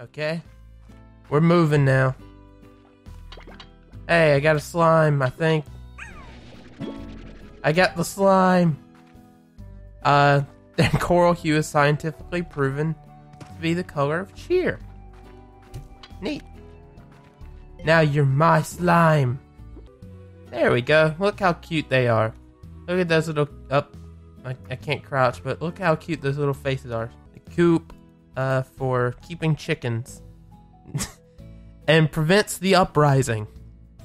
Okay. We're moving now. Hey, I got a slime, I think. I got the slime. Uh, coral hue is scientifically proven to be the color of cheer. Neat. Now you're my slime. There we go. Look how cute they are. Look at those little up. I, I can't crouch, but look how cute those little faces are. The coop uh, for keeping chickens and prevents the uprising.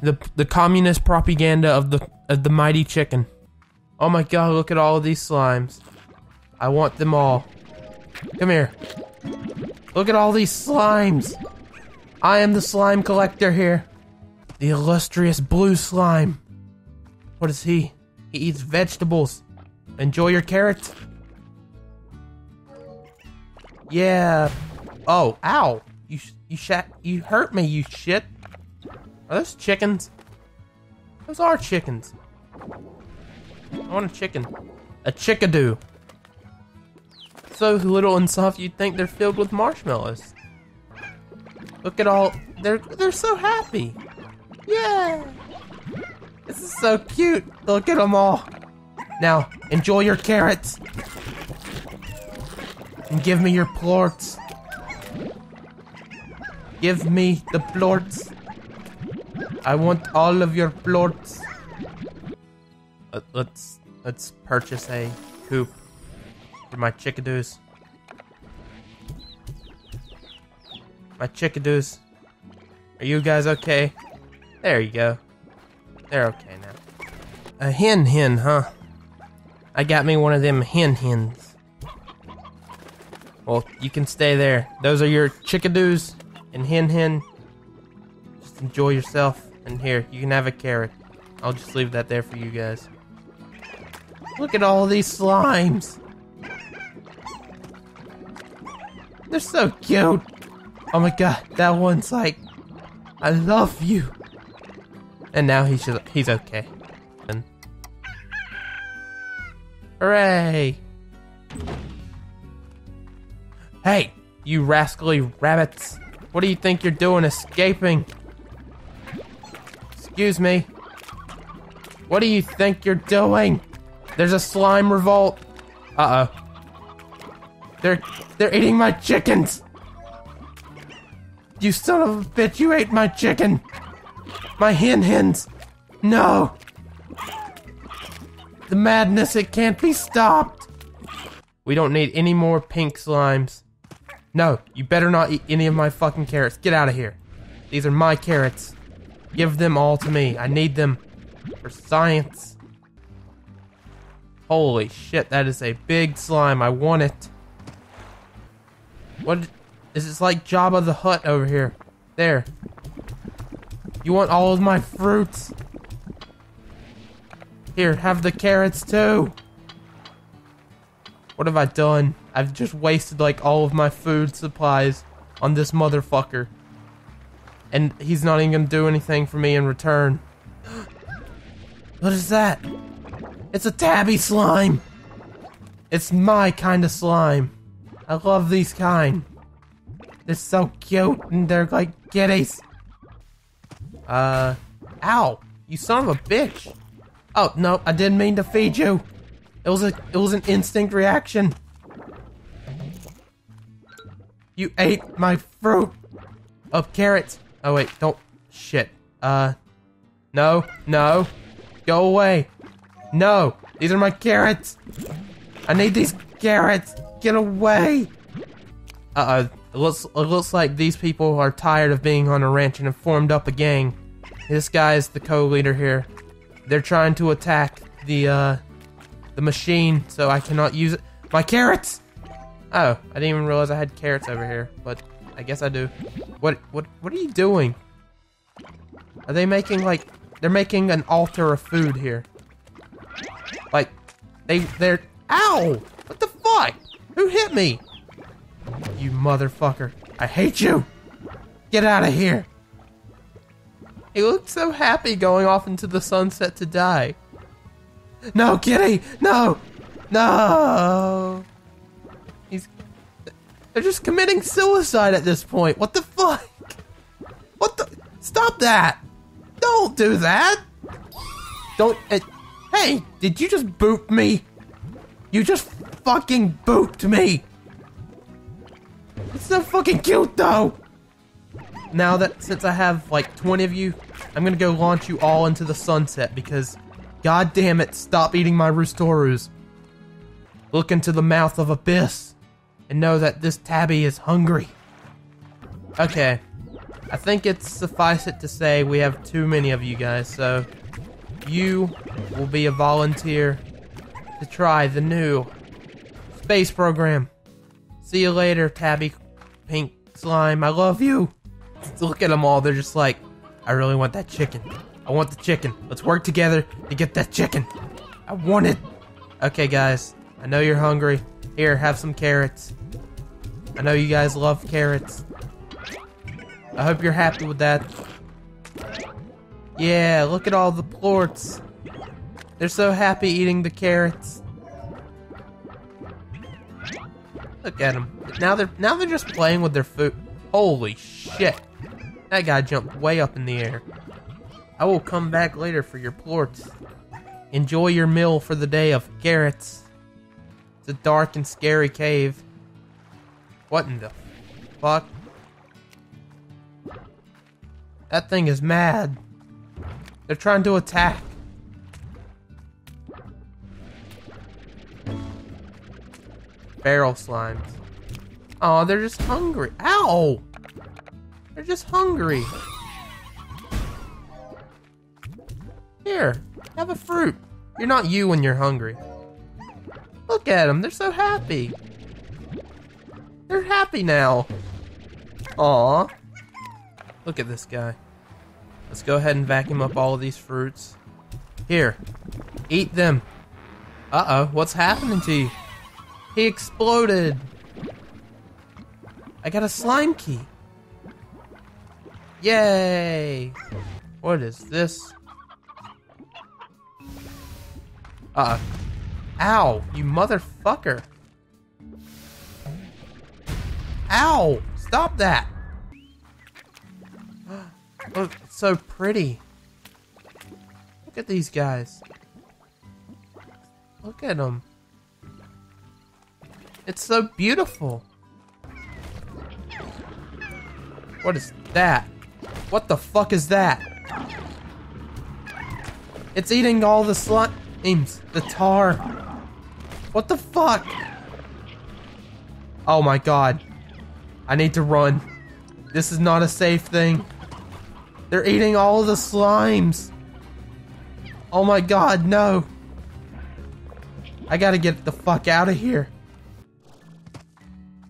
The the communist propaganda of the of the mighty chicken. Oh my god, look at all of these slimes. I want them all. Come here. Look at all these slimes. I am the slime collector here. The illustrious blue slime. What is he? He eats vegetables. Enjoy your carrots. Yeah. Oh, ow. You you shat you hurt me, you shit. Are those chickens? Those are chickens. I want a chicken. A chickadoo. So little and soft you'd think they're filled with marshmallows. Look at all they're they're so happy. Yeah. This is so cute. Look at them all. Now, enjoy your carrots. And give me your plorts. Give me the plorts. I want all of your plorts. Let, let's let's purchase a coop for my chickadoos. My chickadoos. Are you guys okay? There you go. They're okay now. A hen hen, huh? I got me one of them hen hens. Well, you can stay there. Those are your chickadoos and hen hen. Just enjoy yourself. And here, you can have a carrot. I'll just leave that there for you guys. Look at all these slimes. They're so cute. Oh my god, that one's like, I love you. And now he's he's okay. And hooray! Hey, you rascally rabbits! What do you think you're doing, escaping? Excuse me. What do you think you're doing? There's a slime revolt. Uh oh. They're they're eating my chickens. You son of a bitch! You ate my chicken. My hen hens! No! The madness, it can't be stopped! We don't need any more pink slimes. No, you better not eat any of my fucking carrots. Get out of here. These are my carrots. Give them all to me. I need them for science. Holy shit, that is a big slime. I want it. What is this like Jabba the Hutt over here? There. You want all of my fruits? Here, have the carrots too. What have I done? I've just wasted like all of my food supplies on this motherfucker. And he's not even gonna do anything for me in return. what is that? It's a tabby slime! It's my kind of slime. I love these kind. They're so cute and they're like kitties. Uh, ow! You son of a bitch! Oh no, I didn't mean to feed you. It was a, it was an instinct reaction. You ate my fruit of carrots. Oh wait, don't shit. Uh, no, no, go away. No, these are my carrots. I need these carrots. Get away. Uh oh. It looks, it looks like these people are tired of being on a ranch and have formed up a gang. This guy is the co-leader here. They're trying to attack the, uh, the machine, so I cannot use it. My carrots! Oh, I didn't even realize I had carrots over here, but I guess I do. What, what, what are you doing? Are they making, like, they're making an altar of food here. Like, they, they're, ow! What the fuck? Who hit me? You motherfucker. I hate you! Get out of here! He looked so happy going off into the sunset to die. No, Kitty! No! No! They're just committing suicide at this point. What the fuck? What the? Stop that! Don't do that! Don't. Uh, hey, did you just boop me? You just fucking booped me! It's so fucking cute though! Now that, since I have like 20 of you, I'm gonna go launch you all into the sunset because, god damn it, stop eating my Roostros. Look into the mouth of Abyss and know that this tabby is hungry. Okay, I think it's suffice it to say we have too many of you guys, so you will be a volunteer to try the new space program. See you later, Tabby Pink Slime. I love you. Look at them all. They're just like, I really want that chicken. I want the chicken. Let's work together to get that chicken. I want it. Okay, guys. I know you're hungry. Here, have some carrots. I know you guys love carrots. I hope you're happy with that. Yeah, look at all the plorts. They're so happy eating the carrots. Look at them. Now they're now they're just playing with their food. Holy shit. That guy jumped way up in the air. I will come back later for your plorts. Enjoy your meal for the day of carrots. It's a dark and scary cave. What in the fuck? That thing is mad. They're trying to attack. Barrel slimes. Oh, they're just hungry. Ow! They're just hungry. Here, have a fruit. You're not you when you're hungry. Look at them, they're so happy. They're happy now. Aw. Look at this guy. Let's go ahead and vacuum up all of these fruits. Here, eat them. Uh-oh, what's happening to you? He exploded. I got a slime key. Yay! What is this? Uh, ow, you motherfucker. Ow! Stop that! Look, it's so pretty. Look at these guys. Look at them. It's so beautiful. What is that? What the fuck is that? It's eating all the slimes, the Tarr. What the fuck? Oh my god. I need to run. This is not a safe thing. They're eating all the slimes. Oh my god, no. I gotta get the fuck out of here.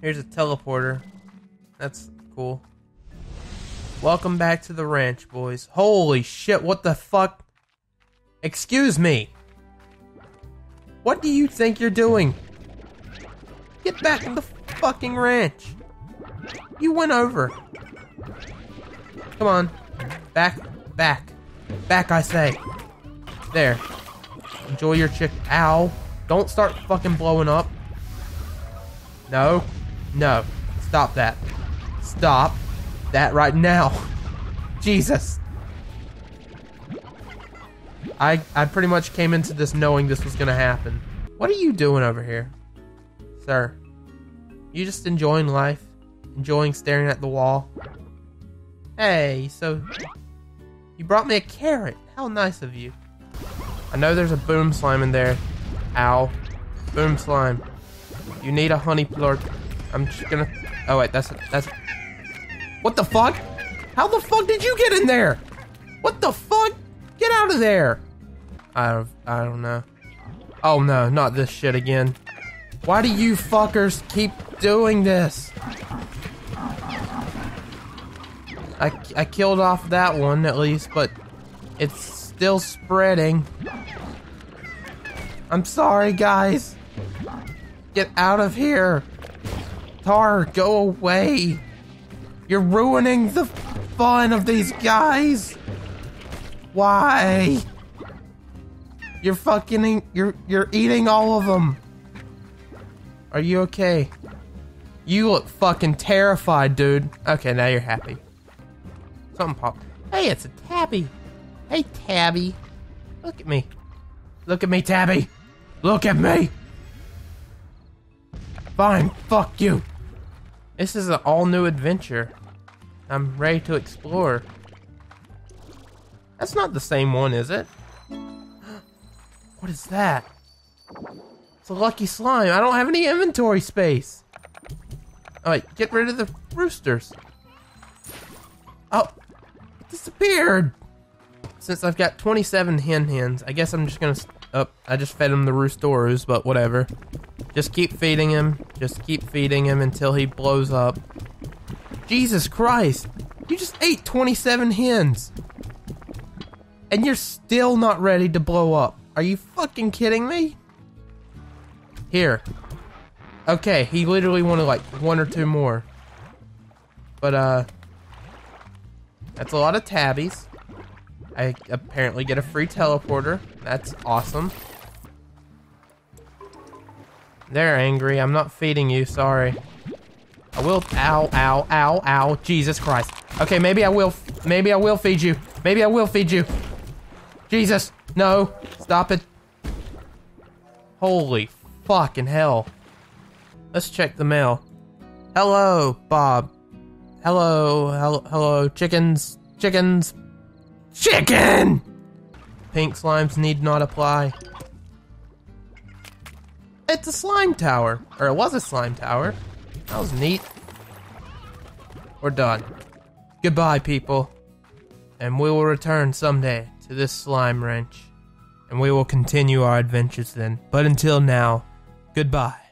Here's a teleporter. That's cool. Welcome back to the ranch, boys. Holy shit, what the fuck? Excuse me. What do you think you're doing? Get back in the fucking ranch. You went over. Come on. Back, back. Back, I say. There. Enjoy your chick. Ow. Don't start fucking blowing up. No. No. Stop that. Stop that right now. Jesus. I I pretty much came into this knowing this was gonna happen. What are you doing over here? Sir. You just enjoying life? Enjoying staring at the wall? Hey, so you brought me a carrot. How nice of you. I know there's a boom slime in there. Ow. Boom slime. You need a honey plort. I'm just gonna. Oh wait, that's that's. What the fuck? How the fuck did you get in there? What the fuck? Get out of there! I don't. I don't know. Oh no, not this shit again. Why do you fuckers keep doing this? I, I killed off that one at least, but it's still spreading. I'm sorry, guys. Get out of here. Tarr, go away. You're ruining the fun of these guys. Why? You're fucking you're you're eating all of them. Are you okay? You look fucking terrified, dude. Okay, now you're happy. Something popped. Hey, it's a Tabby. Hey, Tabby. Look at me. Look at me, Tabby. Look at me. Fine, fuck you. This is an all new adventure. I'm ready to explore. That's not the same one, is it? What is that? It's a lucky slime. I don't have any inventory space. Alright, get rid of the roosters. Oh, it disappeared. Since I've got 27 hen hens, I guess I'm just gonna. Oh, I just fed him the roosters, but whatever. Just keep feeding him. Just keep feeding him until he blows up. Jesus Christ! You just ate 27 hens! And you're still not ready to blow up. Are you fucking kidding me? Here. Okay, he literally wanted like one or two more. But, uh. That's a lot of tabbies. I apparently get a free teleporter. That's awesome. They're angry. I'm not feeding you. Sorry. I will. Ow, ow, ow, ow. Jesus Christ. Okay, maybe I will. Maybe I will feed you. Maybe I will feed you. Jesus. No. Stop it. Holy fucking hell. Let's check the mail. Hello, Bob. Hello, hello, hello, chickens, chickens, chicken! Pink slimes need not apply. It's a slime tower. Or it was a slime tower. That was neat. We're done. Goodbye, people. And we will return someday to this slime wrench. And we will continue our adventures then. But until now, goodbye.